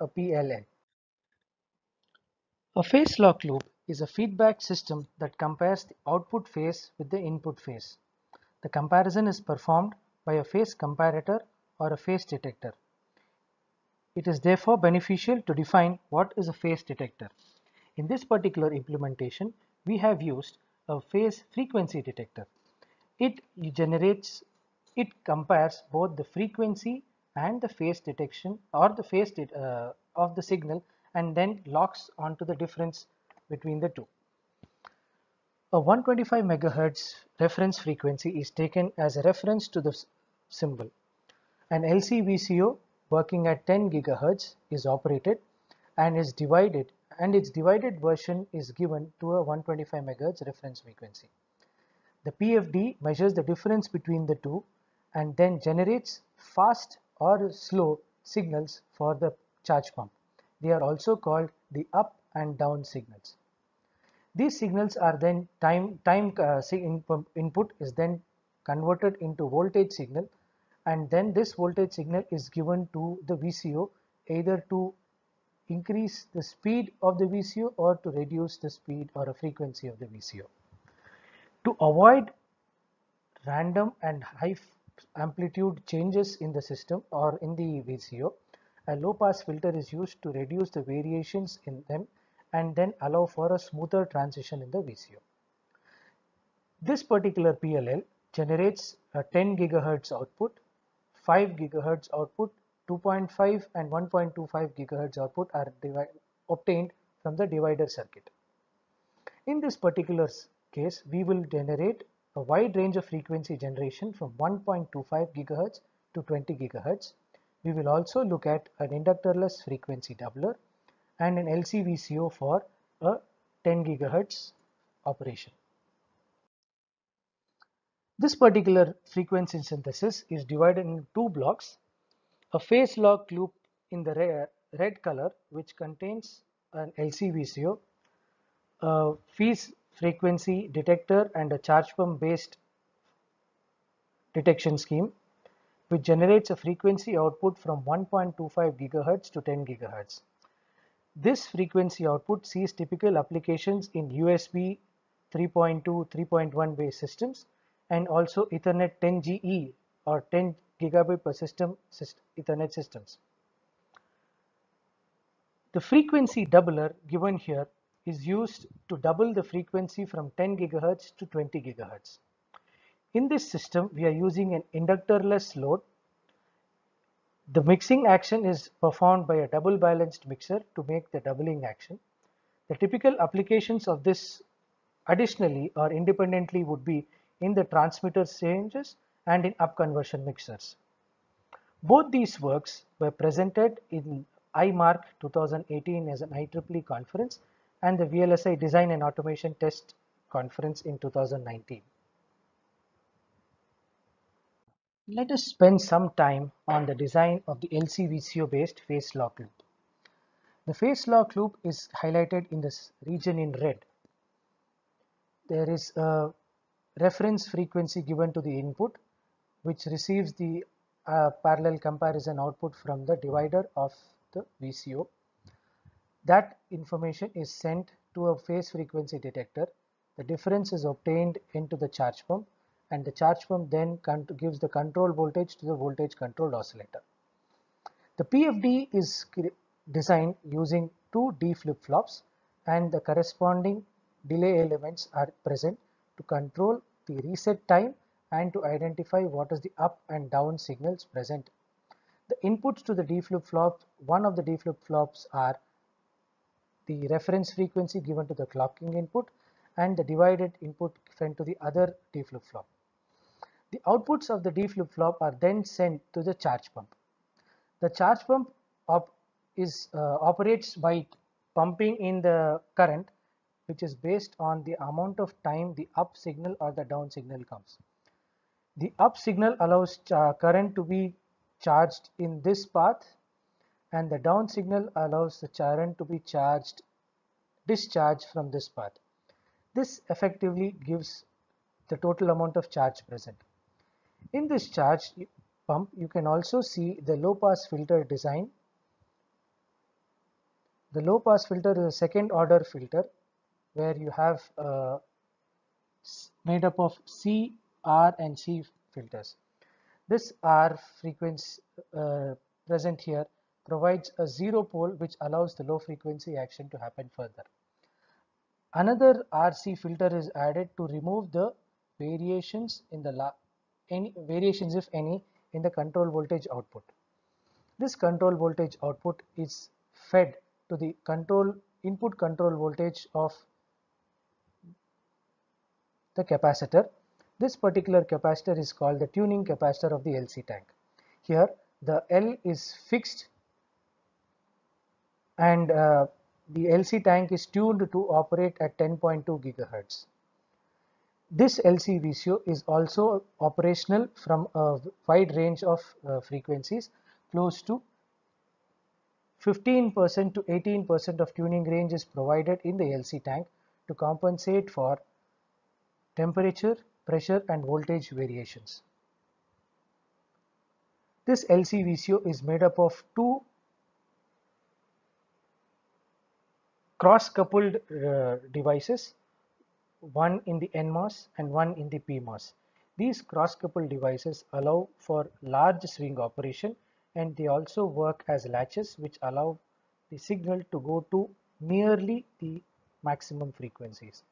a PLL. A phase lock loop is a feedback system that compares the output phase with the input phase. The comparison is performed by a phase comparator or a phase detector. It is therefore beneficial to define what is a phase detector. In this particular implementation, we have used a phase frequency detector. It generates, it compares both the frequency and the phase detection or the phase uh, of the signal and then locks onto the difference between the two. A 125 megahertz reference frequency is taken as a reference to the symbol. An LC-VCO working at 10 gigahertz is operated and is divided and its divided version is given to a 125 megahertz reference frequency. The PFD measures the difference between the two and then generates fast or slow signals for the charge pump. They are also called the up and down signals. These signals are then time time uh, input is then converted into voltage signal and then this voltage signal is given to the VCO either to increase the speed of the VCO or to reduce the speed or a frequency of the VCO. To avoid random and high amplitude changes in the system or in the VCO, a low pass filter is used to reduce the variations in them and then allow for a smoother transition in the VCO. This particular PLL generates a 10 gigahertz output, 5 gigahertz output 2.5 and 1.25 gigahertz output are obtained from the divider circuit. In this particular case, we will generate a wide range of frequency generation from 1.25 GHz to 20 GHz. We will also look at an inductorless frequency doubler and an LCVCO for a 10 GHz operation. This particular frequency synthesis is divided into two blocks a phase lock loop in the red color which contains an LCVCO, a phase frequency detector and a charge pump based detection scheme which generates a frequency output from 1.25 GHz to 10 GHz. This frequency output sees typical applications in USB 3.2, 3.1 based systems and also Ethernet 10GE or 10 gigabit per system Ethernet systems. The frequency doubler given here is used to double the frequency from 10 gigahertz to 20 gigahertz. In this system, we are using an inductorless load. The mixing action is performed by a double balanced mixer to make the doubling action. The typical applications of this additionally or independently would be in the transmitter changes and in upconversion mixers. Both these works were presented in IMARC 2018 as an IEEE conference and the VLSI Design and Automation Test conference in 2019. Let us spend some time on the design of the LCVCO based phase lock loop. The phase lock loop is highlighted in this region in red. There is a reference frequency given to the input which receives the uh, parallel comparison output from the divider of the VCO. That information is sent to a phase frequency detector. The difference is obtained into the charge pump and the charge pump then gives the control voltage to the voltage controlled oscillator. The PFD is designed using two D flip-flops and the corresponding delay elements are present to control the reset time and to identify what is the up and down signals present. The inputs to the D flip-flop, one of the D flip-flops are the reference frequency given to the clocking input and the divided input sent to the other D flip-flop. The outputs of the D flip-flop are then sent to the charge pump. The charge pump op is uh, operates by pumping in the current which is based on the amount of time the up signal or the down signal comes. The up signal allows current to be charged in this path and the down signal allows the current to be charged discharged from this path. This effectively gives the total amount of charge present. In this charge pump you can also see the low pass filter design The low pass filter is a second order filter where you have uh, made up of C, R and C filters. This R frequency uh, present here provides a zero pole which allows the low frequency action to happen further. Another RC filter is added to remove the variations in the any variations if any in the control voltage output. This control voltage output is fed to the control input control voltage of the capacitor. This particular capacitor is called the tuning capacitor of the LC tank. Here the L is fixed and uh, the LC tank is tuned to operate at 10.2 gigahertz. This LC VCO is also operational from a wide range of uh, frequencies close to 15% to 18% of tuning range is provided in the LC tank to compensate for temperature, pressure and voltage variations. This LC VCO is made up of two cross-coupled uh, devices, one in the NMOS and one in the PMOS. These cross-coupled devices allow for large swing operation and they also work as latches which allow the signal to go to nearly the maximum frequencies.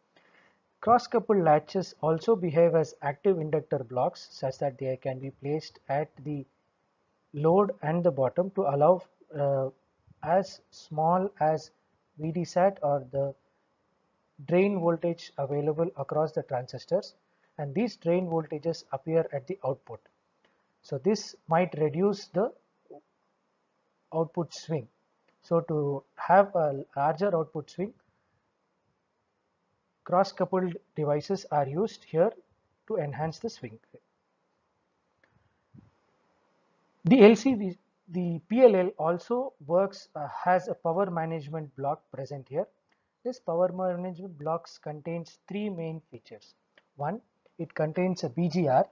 Cross-coupled latches also behave as active inductor blocks such that they can be placed at the load and the bottom to allow uh, as small as VDSAT or the drain voltage available across the transistors and these drain voltages appear at the output. So this might reduce the output swing. So to have a larger output swing, cross-coupled devices are used here to enhance the swing. The LCV the PLL also works uh, has a power management block present here. This power management blocks contains three main features. One, it contains a BGR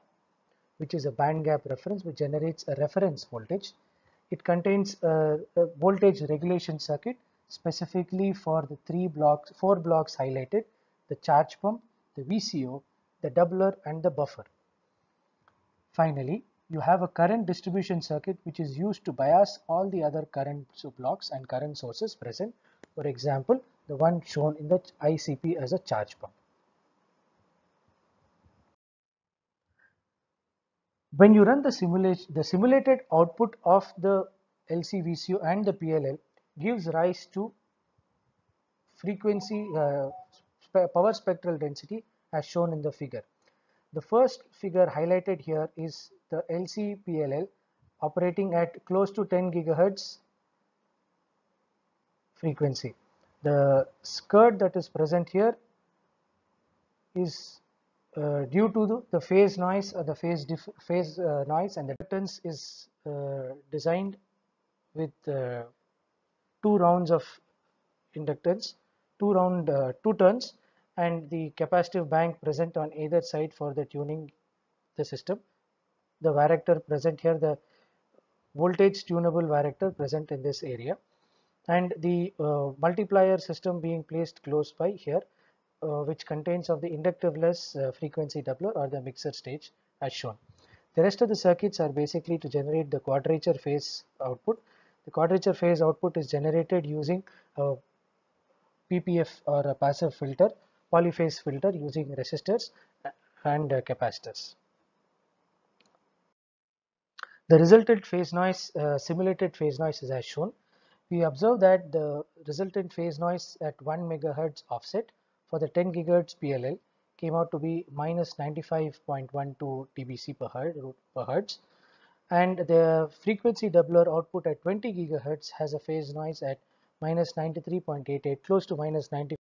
which is a band gap reference which generates a reference voltage. It contains a, a voltage regulation circuit specifically for the three blocks, four blocks highlighted, the charge pump, the VCO, the doubler and the buffer. Finally, you have a current distribution circuit which is used to bias all the other current blocks and current sources present. For example, the one shown in the ICP as a charge pump. When you run the simulation, the simulated output of the LCVCO and the PLL gives rise to frequency uh, power spectral density as shown in the figure. The first figure highlighted here is the LCPLL operating at close to 10 gigahertz frequency. The skirt that is present here is uh, due to the, the, phase noise or the phase phase uh, noise and the reluctance is uh, designed with uh, two rounds of inductance, two round uh, two turns and the capacitive bank present on either side for the tuning the system. The varactor present here, the voltage tunable varactor present in this area and the uh, multiplier system being placed close by here uh, which contains of the inductiveless uh, frequency doubler or the mixer stage as shown. The rest of the circuits are basically to generate the quadrature phase output. The quadrature phase output is generated using a PPF or a passive filter polyphase filter using resistors and capacitors. The resultant phase noise, uh, simulated phase noise is as shown. We observe that the resultant phase noise at 1 megahertz offset for the 10 gigahertz PLL came out to be minus 95.12 dBc per hertz, and the frequency doubler output at 20 gigahertz has a phase noise at minus 93.88 close to minus 90